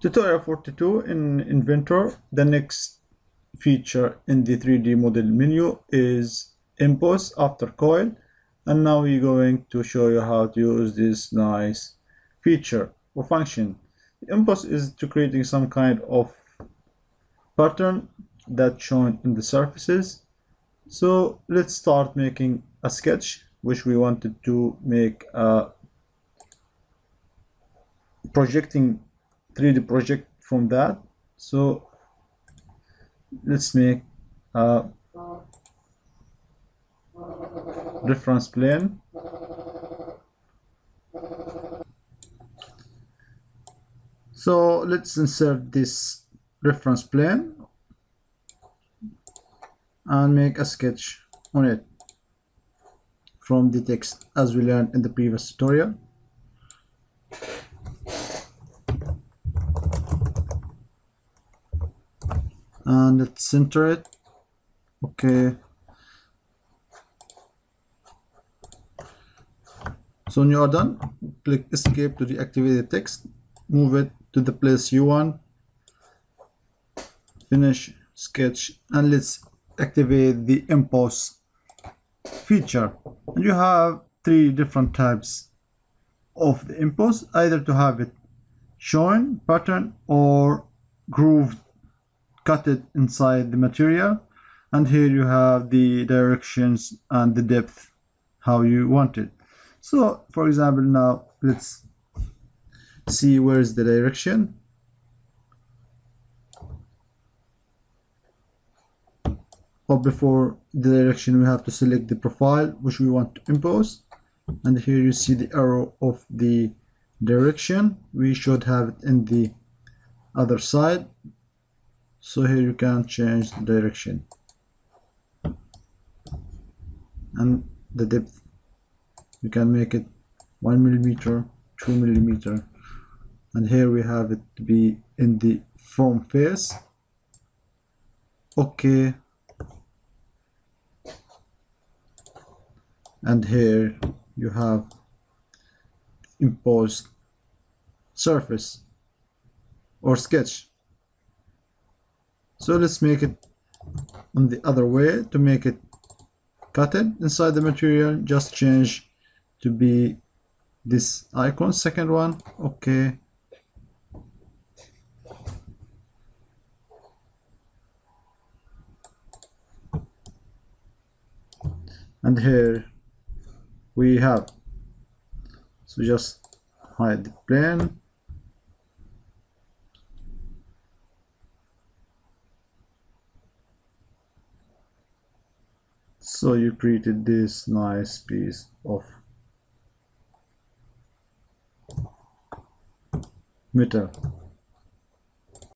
Tutorial 42 in Inventor. The next feature in the 3D model menu is Emboss after coil. And now we're going to show you how to use this nice feature or function. Emboss is to creating some kind of pattern that's shown in the surfaces. So let's start making a sketch which we wanted to make a projecting 3D project from that. So let's make a reference plane. So let's insert this reference plane and make a sketch on it from the text as we learned in the previous tutorial. And let's center it. Okay. So when you are done click escape to deactivate the text. Move it to the place you want. Finish sketch. And let's activate the emboss feature. And you have three different types of the emboss either to have it shown pattern or grooved cut it inside the material and here you have the directions and the depth how you want it. So for example now let's see where is the direction. But before the direction we have to select the profile which we want to emboss. And here you see the arrow of the direction. We should have it in the other side so here you can change the direction. And the depth you can make it one millimeter two millimeter. And here we have it to be in the from face okay and here you have embossed surface or sketch so let's make it on the other way to make it cut it inside the material. Just change to be this icon second one. Okay. And here we have so just hide the plane so you created this nice piece of metal